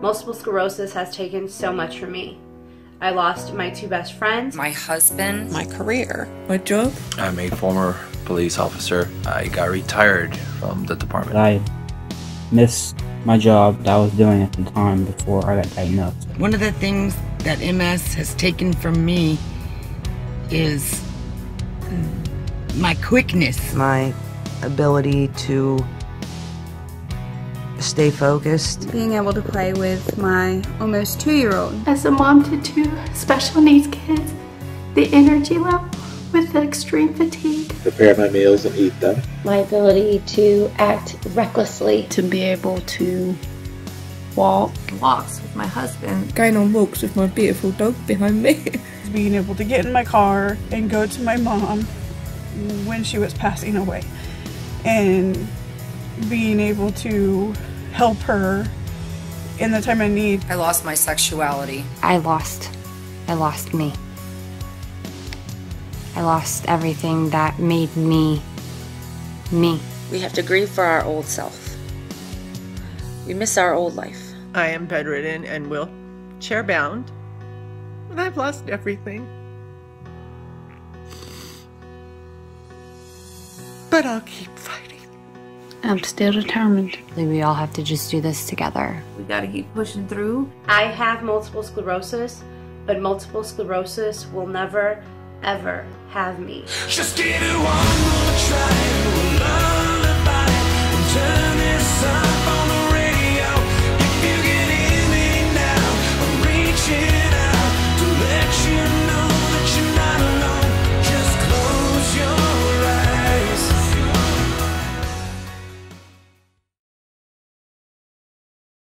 Multiple sclerosis has taken so much from me. I lost my two best friends, my husband, my career, my job. I'm a former police officer. I got retired from the department. I miss my job that I was doing at the time before I got diagnosed. One of the things that MS has taken from me is mm, my quickness, my ability to stay focused. Being able to play with my almost two year old. As a mom to two special needs kids, the energy level with the extreme fatigue. Prepare my meals and eat them. My ability to act recklessly. To be able to walk. Walks with my husband. Going on walks with my beautiful dog behind me. Being able to get in my car and go to my mom when she was passing away. And being able to help her in the time I need. I lost my sexuality. I lost. I lost me. I lost everything that made me me. We have to grieve for our old self. We miss our old life. I am bedridden and wheelchair bound, and I've lost everything. But I'll keep fighting. I'm still determined. We all have to just do this together. We gotta keep pushing through. I have multiple sclerosis, but multiple sclerosis will never, ever have me. Just give it one more try.